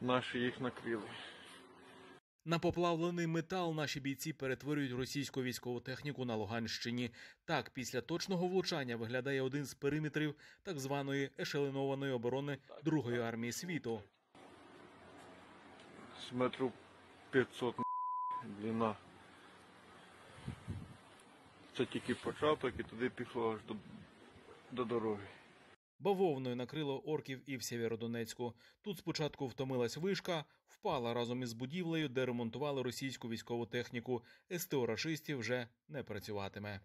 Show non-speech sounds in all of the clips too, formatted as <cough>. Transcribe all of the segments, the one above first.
Наші їх накрили. На поплавлений метал наші бійці перетворюють російську військову техніку на Луганщині. Так, після точного влучання виглядає один з периметрів так званої ешеленованої оборони Другої армії світу. З метрів 500 длина. Це тільки початок і туди пішло аж до, до дороги. Бавовною накрило орків і в Сєвєродонецьку. Тут спочатку втомилась вишка, впала разом із будівлею, де ремонтували російську військову техніку. СТО рашистів вже не працюватиме.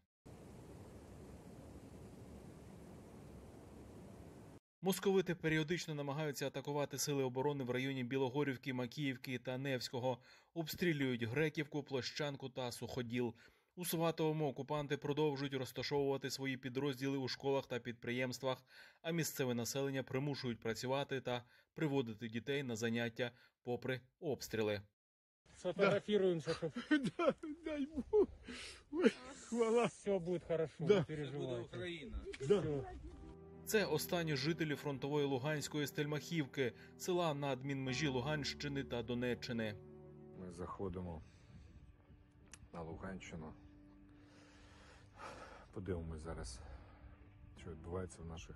Московити періодично намагаються атакувати сили оборони в районі Білогорівки, Макіївки та Невського, обстрілюють Греківку, Площанку та Суходіл. У Сватовому окупанти продовжують розташовувати свої підрозділи у школах та підприємствах, а місцеве населення примушують працювати та приводити дітей на заняття попри обстріли. Сфотографируемся, чтобы <laughs> Да, дай Бог. Ой, хвала. все будет хорошо, Да. не переживайте. Да. Всё. Це останні жителі фронтової Луганської Стельмахівки, села на адмінмежі Луганщини та Донеччини. Ми заходимо на Луганщину. Подивимось зараз, що відбувається в наших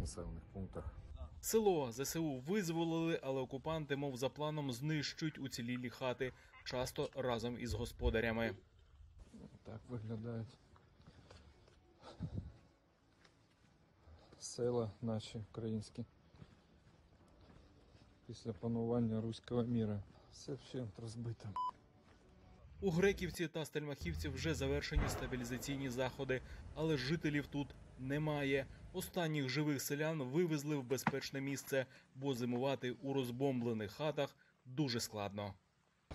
населених пунктах. Село ЗСУ визволили, але окупанти, мов за планом, знищують уцілілі хати, часто разом із господарями. Так виглядають села наші українські після панування руського міра. Все вщент розбито. У Греківці та Стельмахівці вже завершені стабілізаційні заходи, але жителів тут немає. Останніх живих селян вивезли в безпечне місце, бо зимувати у розбомблених хатах дуже складно.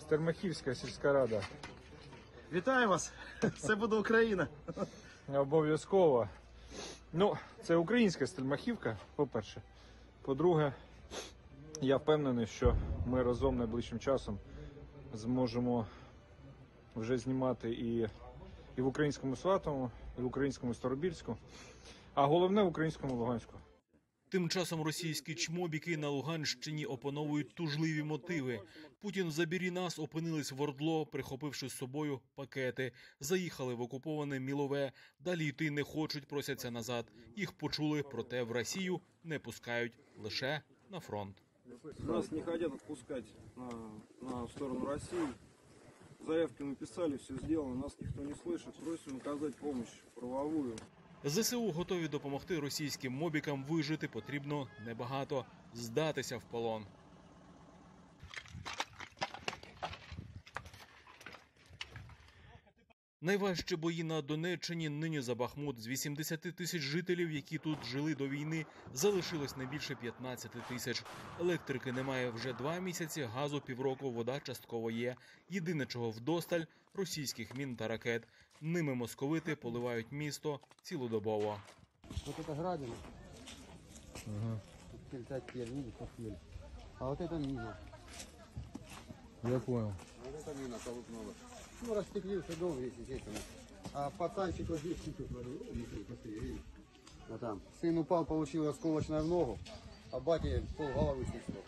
Стермахівська сільська рада. Вітаю вас! Це буде Україна. Обов'язково. Ну, це українська стельмахівка, по-перше. По-друге, я впевнений, що ми разом найближчим часом зможемо вже знімати і, і в українському Сватому, і в українському Старобільську, а головне в українському Луганську. Тим часом російські чмобіки на Луганщині опановують тужливі мотиви. Путін в забірі нас опинились в Ордло, прихопивши з собою пакети. Заїхали в окуповане Мілове. Далі йти не хочуть, просяться назад. Їх почули, проте в Росію не пускають лише на фронт. Нас не хотят отпускать на, на сторону России. Заявки написали, писали, все сделано, нас никто не слышит. Просим оказать помощь правовую. ЗСУ готові допомогти російським мобікам вижити потрібно небагато здатися в полон. Найважчі бої на Донеччині нині за Бахмут. З 80 тисяч жителів, які тут жили до війни, залишилось не більше 15 тисяч. Електрики немає вже два місяці, газу півроку, вода частково є. Єдине, чого вдосталь російських мін та ракет. Ними московити поливають місто цілодобово. Вот это градина. Тут летать пель, видишь, как пель. А вот это мина. Я понял. Вот это мина толкнула. Ну, расстеклился дом весь, естественно. А пацанчик вот здесь чуть-чуть, смотри, смотри, посмотри, видишь? Вот там. Сын упал, получил осколочную в ногу, а батя пол головы снесло.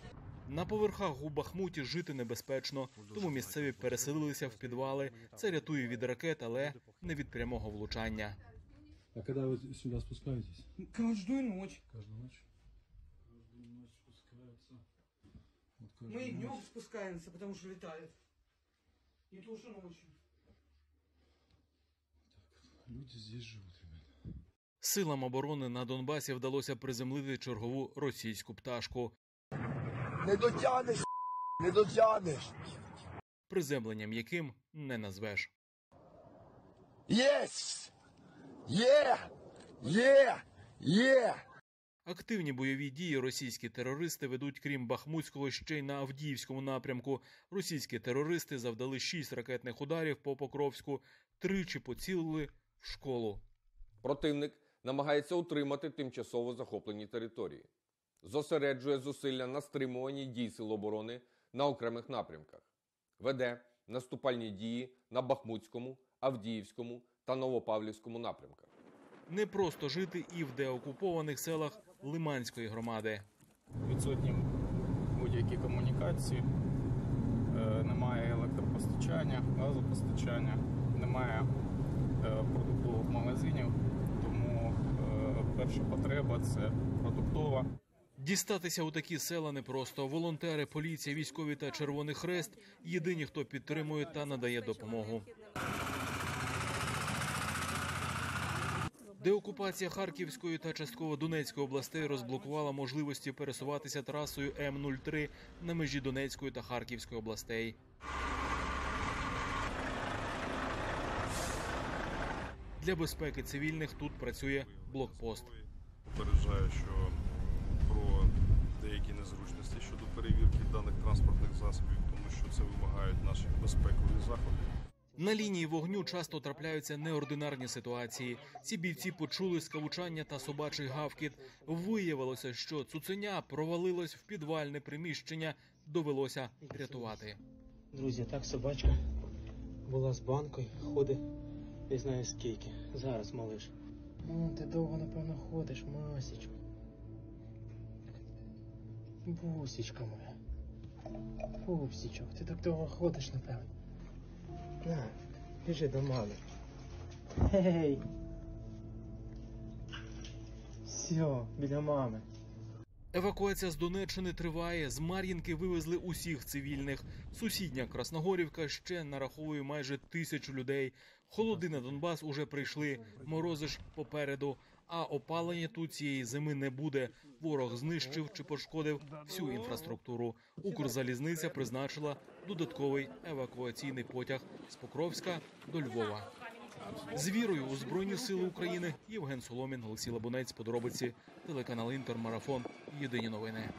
На поверхах у Бахмуті жити небезпечно, тому місцеві переселилися в підвали. Це рятує від ракет, але не від прямого влучання. А когда вы сюда спускаетесь? Каждую ночь. Каждую ночь? Каждую ночь спускаются. Вот каждую Мы и ночь. днем спускаемся, потому что летает. И тоже ночью. Люди здесь живут, ребята. Силам оборони на Донбасі вдалося приземлити чергову російську пташку. Не дотянеш, <laughs> не дотянеш. Приземленням яким не назвеш. Yes! Є! Є! Є! Активні бойові дії російські терористи ведуть, крім Бахмутського, ще й на Авдіївському напрямку. Російські терористи завдали шість ракетних ударів по Покровську, тричі поцілили в школу. Противник намагається утримати тимчасово захоплені території, зосереджує зусилля на стримуванні дій сил оборони на окремих напрямках, веде наступальні дії на Бахмутському, Авдіївському та Новопавлівському напрямках. Не просто жити і в деокупованих селах Лиманської громади. Відсотні будь-які комунікації, е, немає електропостачання, газопостачання, немає е, продуктових магазинів, тому е, перша потреба це продуктова. Дістатися у такі села непросто. Волонтери, поліція, військові та Червоний Хрест єдині, хто підтримує та надає допомогу. Деокупація Харківської та частково Донецької областей розблокувала можливості пересуватися трасою М03 на межі Донецької та Харківської областей. Для безпеки цивільних тут працює блокпост. На лінії вогню часто трапляються неординарні ситуації. Ці бійці почули скавучання та собачий гавкіт. Виявилося, що цуценя провалилось в підвальне приміщення. Довелося рятувати. Друзі, так собачка була з банкою, ходить не знаю скільки. Зараз малиш. Ну, ти довго, напевно, ходиш, масічка. Бусічка моя. Пупсічок, ти так довго ходиш, напевно. На, біжи до мами. Гей. Все, біля мами. Евакуація з Донеччини триває. З Мар'їнки вивезли усіх цивільних. Сусідня Красногорівка ще нараховує майже тисячу людей. Холоди на Донбас уже прийшли. Морози ж попереду. А опалення тут цієї зими не буде. Ворог знищив чи пошкодив всю інфраструктуру. Укрзалізниця призначила додатковий евакуаційний потяг з Покровська до Львова. З вірою у Збройні Сили України Євген Соломін, Олексій Лабунець, подробиці, телеканал Інтермарафон. Єдині новини.